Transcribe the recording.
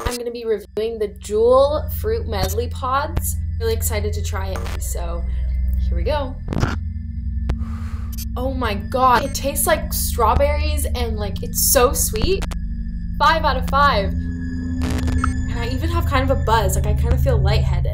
I'm gonna be reviewing the JUUL Fruit Medley Pods. Really excited to try it, so here we go. Oh my god, it tastes like strawberries and like it's so sweet. Five out of five. And I even have kind of a buzz, like I kind of feel lightheaded.